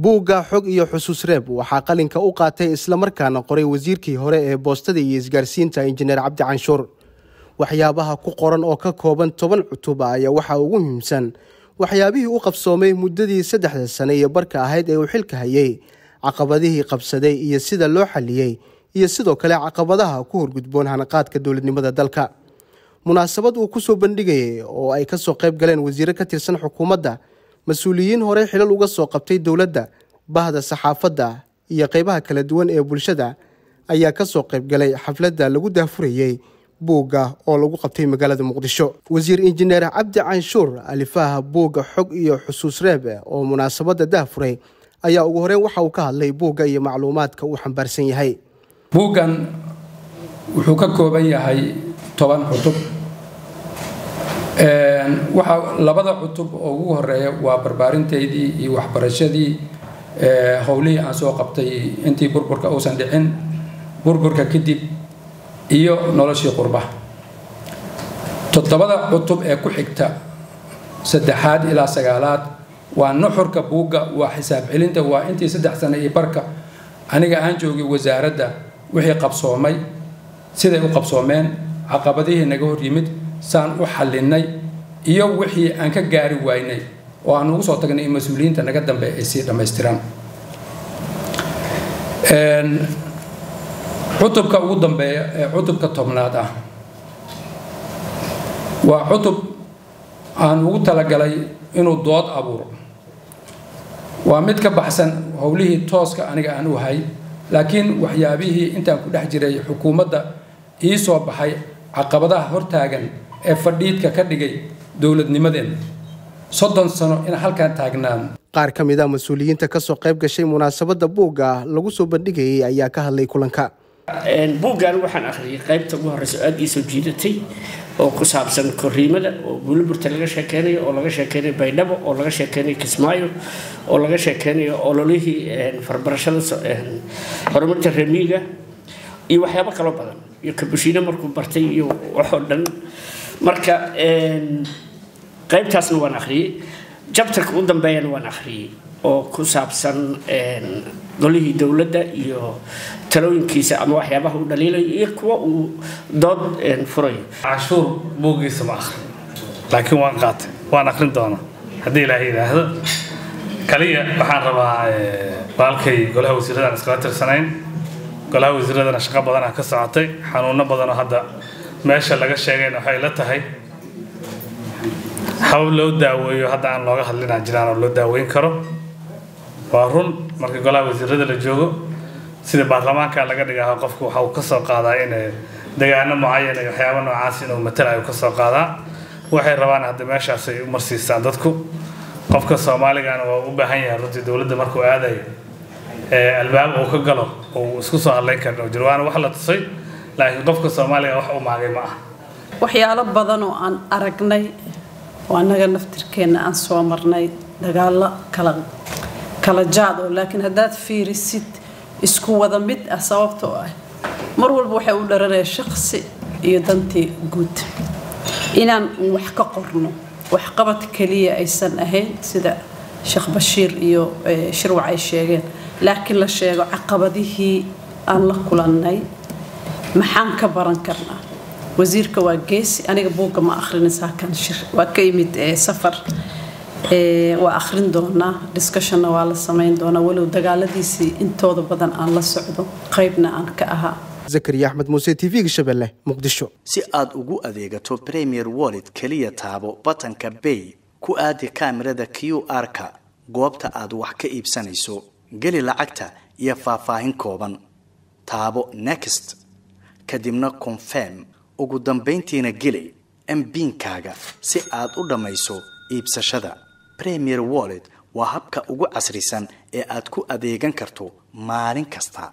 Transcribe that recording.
buugga xog iyo xusuus reeb. Waxaa qalinka u qaatay islamarkaana qoray wasiirkii hore ee boostada iyo isgaarsiinta injineer cabdi canshuur. Waxyaabaha ku qoran oo ka kooban toban cutuba ayaa waxaa ugu muhiimsan. Waxyaabihii u qabsoomay muddadii saddexda sane iyo barka ahayd ee uu xilka hayay caqabadihii qabsaday iyo sida loo xaliyey iyo sidoo kale caqabadaha ku horgudboon hanaqaadka dowladnimada dalka. Munaasabad uu ku soo bandhigayay oo ay ka soo qayb galeen wasiiro ka tirsan xukuumadda mas'uuliyiin horey xilal uga soo qabtay dowladda bahda saxaafadda iyo qeybaha kala duwan ee bulshada ayaa ka soo qaybgalay xafladda lagu daafurayey buugga oo lagu qabtay magaalada muqdisho. Wasiir injineer cabdi canshuur alifaha buugga xog iyo xusuus reeb oo munaasabadda daafuray ayaa ugu horeyn waxa uu ka hadlay buugga iyo macluumaadka uu xambaarsan yahay. Buuggan wuxuu ka kooban yahay toban cutub waxaa labada cutub oo ugu horreeya waa barbaarinteydii iyo waxbarashadii. Howlihii aan soo qabtay intii burburka uusan dhicin burburka kadib iyo noloshii qurba toddobada cutub ee ku xigta saddexaad ilaa sagaalaad waa nuxurka buugga waa xisaab celinta waa intii saddex sane iyo barka aniga aan joogay wasaaradda wixii qabsoomay siday u qabsoomeen caqabadihii naga hor yimid saan u xallinay iyo wixii aan ka gaari waynay oo aan ugu soo tagnay in mas'uuliyiinta naga dambe ay sii dhammaystiraan. Cutubka ugu dambeeya ee cutubka tobnaad ah waa cutub aan ugu talagalay inuu dood abuuro. Waa mid ka baxsan howlihii tooska aniga aan u hay laakiin waxyaabihii intaan ku dhex jiray xukuumadda ii soo baxay caqabadaha hortaagan ee fadhiidka ka dhigay dowladnimadeen soddon sano in halkan taagnaan. Qaar ka mid a mas'uuliyiinta ka soo qayb gashay munaasabadda buugga lagu soo bandhigayay ayaa ka hadlay kulanka. Buuggan waxaan akhriyay qaybta ugu horeysa aada ii soo jiidatay oo ku saabsan koriimada oo buuliburta laga sheekeynayo oo laga sheekeynayo baydhabo oo laga sheekeynayo kismaayo oo laga sheekeynayo ololihii farbarashada horumarinta remiiga iyo waxyaabo kaloo badan. Iyo kabushiino markuu bartay iyo waxoo dhan marka qaybtaasna waan akhriyey jabtarka u dambeeyana waan akhriyey oo ku saabsan golihii dowladda iyo talooyinkiisa ama waxyaabaha uu dhaliilayo iyo kuwa uu dood furayo. Canshuur buuggiisa ma akhrin laakiin waan qaatay waan akhrin doonaa. Haddii ilaahay yidhaahdo kaliya waxaan rabaa walaalkay golaha wasiiradaan iskala tirsanayn. Golaha wasiiradana shaqo badanaa ka socotay xanuuno badanoo hadda meesha laga sheegayna waxay la tahay habab loo daaweeyo. Hadda aan looga hadlinaa jiraan oo loo daaweyn karo. Waa run marka golaha wasiirada la joogo. Sida baarlamaanka laga dhigaha qofku waxa uu ka soo qaadaa in degaano mucayan iyo waxyaaba noocaas inuu matalayo ka soo qaadaa. Waxay rabaan hadda meeshaas ay u marsiistaan dadku. Qofka soomaaligana waa u baahan yahay runtii dowladda markuu aadayo albaab uu ka galo uu isku soo hadlayn karin oo jiro waana wax la tusay laakiin qofka soomaaliga wax u maagay ma ah waxyaalo badan oo aan aragnay oo annaga naftirkeenna aan soo marnay dagaallo kala kala jaad oo laakiin haddaad fiirisid isku wada mid ah sababtoo ah mar walba waxay u dharanaya shaqsi iyo dantii guud. Inaan wax ka qorno waxqabad keliya aysan ahayn sida sheekh bashiir iyo shirwac ay sheegeen. Laakiin la sheego caqabadihii aan la kulannay maxaan ka baran karnaa? Wasiirka waa geesi aniga buugga ma akhrinis halkan shir. Waa ka yimid safar. Waa akhrin doonaa discussionna waa la samayn doonaa walow dagaaladiisii intooda badan aan la socdo qaybna aan ka ahaa. Zakariya axmed muuse t v-ga shabeelle muqdisho. Si aad ugu adeegato premier wallet keliya taabo batanka bay ku aadi kaamirada q r-ka goobta aad wax ka iibsanayso geli lacagta iyo faahfaahin kooban. Taabo next kadibna confirm. Ugu dambayntiina geli mbiinkaaga si aad u dhammayso iibsashada. Premier wallet waa habka ugu casrisan ee aad ku adeegan karto maalin kasta